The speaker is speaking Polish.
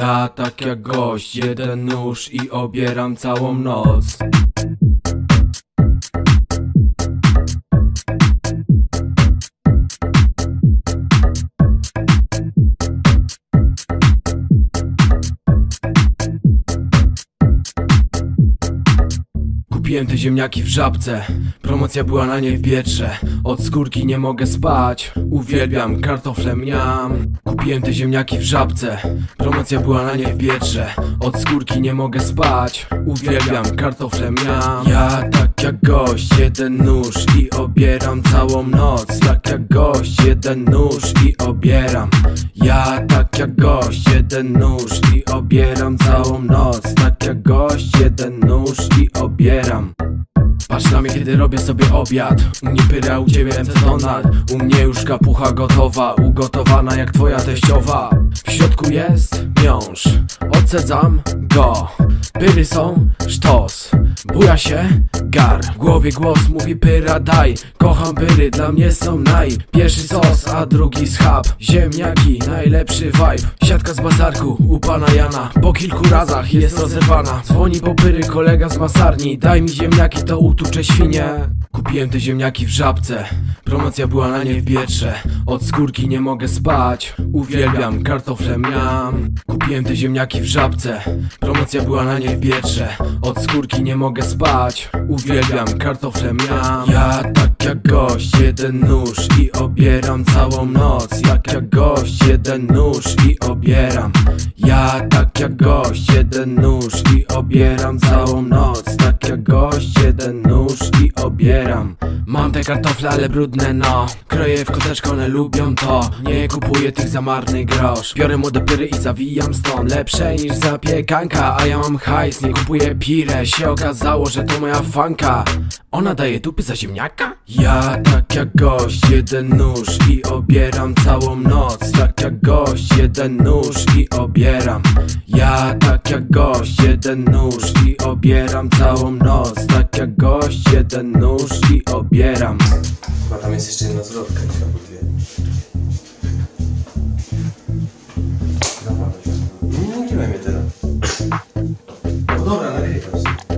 Ja tak jak gość, jeden nóż i obieram całą noc Kupiłem te ziemniaki w żabce. Promocja była na nie w Bietrze Od skórki nie mogę spać. Uwielbiam, kartofle mniam. Kupiłem te ziemniaki w żabce. Promocja była na nie w Bietrze Od skórki nie mogę spać. Uwielbiam, kartofle mniam. Ja tak jak gość, jeden nóż I obieram całą noc. Tak jak gość, jeden nóż I obieram. Ja tak jak gość, jeden nóż I obieram całą noc. Tak gość, jeden nóż I obieram. Patrz na mnie kiedy robię sobie obiad. U mnie pyra, u ciebie donat U mnie już kapucha gotowa Ugotowana jak twoja teściowa. W środku jest miąższ Odsadzam go. Pyry są sztos Buja się gar W głowie głos mówi pyra daj. Kocham pyry, dla mnie są naj. Pierwszy sos, a drugi schab. Ziemniaki, najlepszy vibe. Siatka z bazarku u pana Jana. Po kilku razach jest rozerwana. Dzwoni po pyry kolega z masarni. Daj mi ziemniaki, to utuczę świnie Kupiłem te ziemniaki w żabce. Promocja była na nie w Bietrze. Od skórki nie mogę spać. Uwielbiam, kartofle miam. Kupiłem te ziemniaki w żabce. Promocja była na nie w Bietrze. Od skórki nie mogę spać. Uwielbiam, kartofle miam. Ja tak jak gość, jeden nóż I obieram całą noc. Jak jak gość, jeden nóż I obieram. Ja tak jak gość, jeden nóż I obieram całą noc. Tak jak gość, jeden nóż I obieram. Mam te kartofle, ale brudne no. Kroję w koteczkę, one lubią to. Nie kupuję tych za marny grosz. Biorę młode pyry i zawijam stąd. Lepsze niż zapiekanka A ja mam hajs, nie kupuję pirę Się okazało, że to moja fanka. Ona daje dupy za ziemniaka? Ja tak jak gość, jeden nóż i obieram całą noc. Tak jak gość, jeden nóż i obieram. Ja tak jak gość, jeden nóż i obieram całą noc. Tak jak gość, jeden nóż i obieram. Chyba tam jest jeszcze jedna zwrotka, nie? Albo dwie nie nagrywa mnie teraz. No dobra, nagrywasz